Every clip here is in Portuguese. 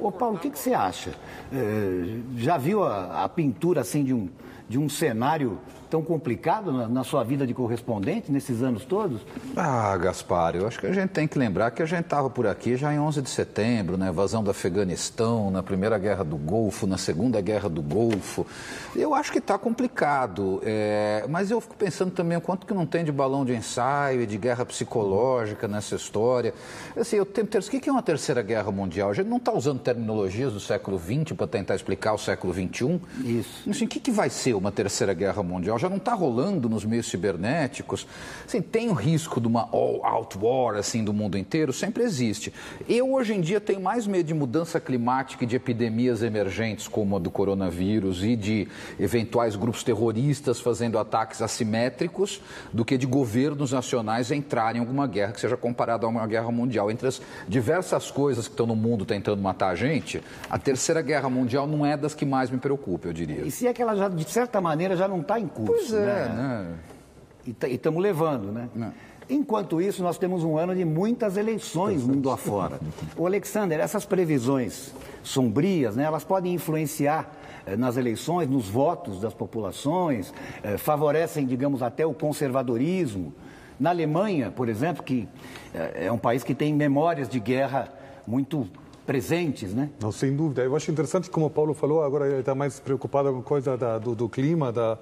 Ô Paulo, o que, que você acha? É, já viu a, a pintura assim de um, de um cenário tão complicado na, na, sua vida de correspondente nesses anos todos? Ah, Gaspar, eu acho que a gente tem que lembrar que a gente estava por aqui já em 11 de setembro, né? Vazão do Afeganistão, na Primeira Guerra do Golfo, na Segunda Guerra do Golfo. Eu acho que está complicado, é... mas eu fico pensando também o quanto que não tem de balão de ensaio e de guerra psicológica nessa história. Assim, eu tenho... o que é uma Terceira Guerra Mundial? A gente não está usando terminologias do século XX para tentar explicar o século XXI. Isso. Assim, o que, que vai ser uma Terceira Guerra Mundial? já não está rolando nos meios cibernéticos. Assim, tem o risco de uma all-out war assim, do mundo inteiro? Sempre existe. Eu, hoje em dia, tenho mais medo de mudança climática e de epidemias emergentes, como a do coronavírus, e de eventuais grupos terroristas fazendo ataques assimétricos, do que de governos nacionais entrarem em alguma guerra que seja comparada a uma guerra mundial. Entre as diversas coisas que estão no mundo tentando matar a gente, a Terceira Guerra Mundial não é das que mais me preocupa, eu diria. E se é que ela já, de certa maneira, já não está em curso? Pois é, né? né? E estamos levando, né? Não. Enquanto isso, nós temos um ano de muitas eleições mundo afora. O Alexander, essas previsões sombrias, né, elas podem influenciar eh, nas eleições, nos votos das populações, eh, favorecem, digamos, até o conservadorismo. Na Alemanha, por exemplo, que eh, é um país que tem memórias de guerra muito presentes, né? Não, sem dúvida. Eu acho interessante, como o Paulo falou, agora ele está mais preocupado com a coisa da, do, do clima, da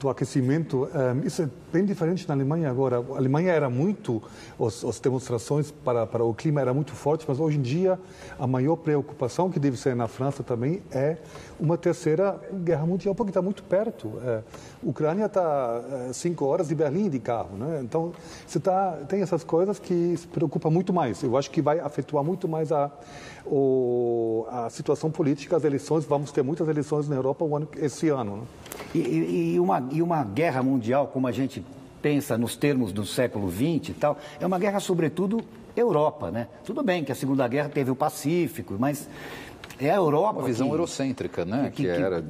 do aquecimento. Um, isso é bem diferente na Alemanha agora. A Alemanha era muito, os, as demonstrações para, para o clima era muito forte, mas hoje em dia a maior preocupação que deve ser na França também é uma terceira guerra mundial, porque está muito perto. É, Ucrânia está é, cinco horas de Berlim de carro, né? Então você tá, tem essas coisas que se preocupa muito mais. Eu acho que vai afetar muito mais a o, a situação política, as eleições. Vamos ter muitas eleições na Europa esse ano. Né? E, e, uma, e uma guerra mundial, como a gente pensa nos termos do século XX e tal, é uma guerra, sobretudo, Europa, né? Tudo bem que a Segunda Guerra teve o Pacífico, mas é a Europa. Uma visão que, eurocêntrica, né? Que, que, que era.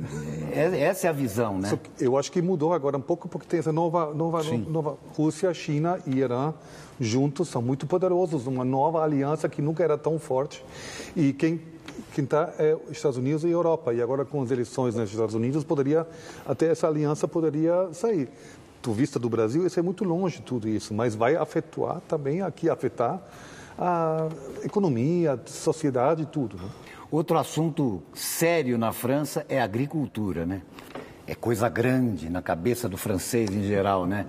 É, essa é a visão, né? Eu acho que mudou agora um pouco porque tem essa nova, nova, nova Rússia, China e Irã juntos são muito poderosos, uma nova aliança que nunca era tão forte. E quem quem está é os Estados Unidos e Europa. E agora com as eleições nos Estados Unidos poderia até essa aliança poderia sair. Do vista do Brasil, isso é muito longe tudo isso, mas vai afetar também aqui afetar a economia, a sociedade, tudo. Né? Outro assunto sério na França é a agricultura, né? É coisa grande na cabeça do francês em geral, né?